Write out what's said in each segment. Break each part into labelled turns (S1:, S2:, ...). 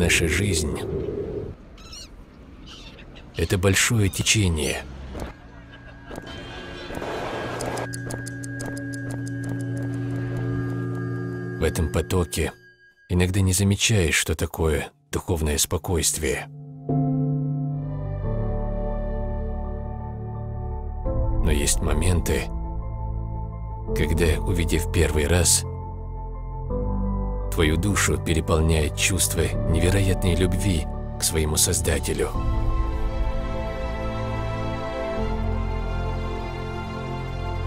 S1: Наша жизнь – это большое течение. В этом потоке иногда не замечаешь, что такое духовное спокойствие. Но есть моменты, когда, увидев первый раз, твою душу переполняет чувство невероятной любви к своему Создателю.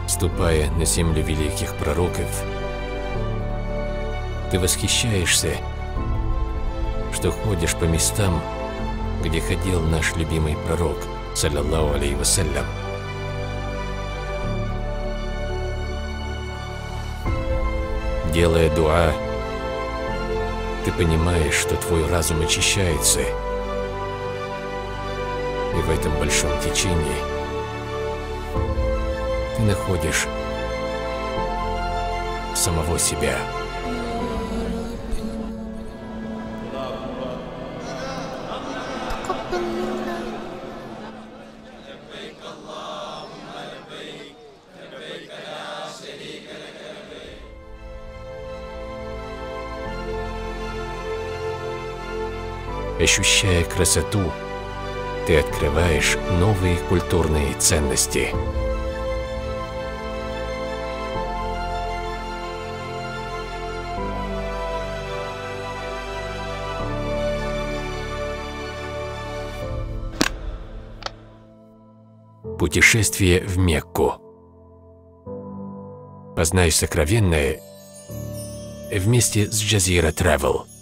S1: Ступая на землю великих пророков, ты восхищаешься, что ходишь по местам, где ходил наш любимый пророк, саллаллаху алейhi вассалям. Делая дуа, ты понимаешь, что твой разум очищается. И в этом большом течении ты находишь самого себя.
S2: Как бы
S1: Ощущая красоту, ты открываешь новые культурные ценности. Путешествие в Мекку. Познай сокровенное вместе с Джазира Travel.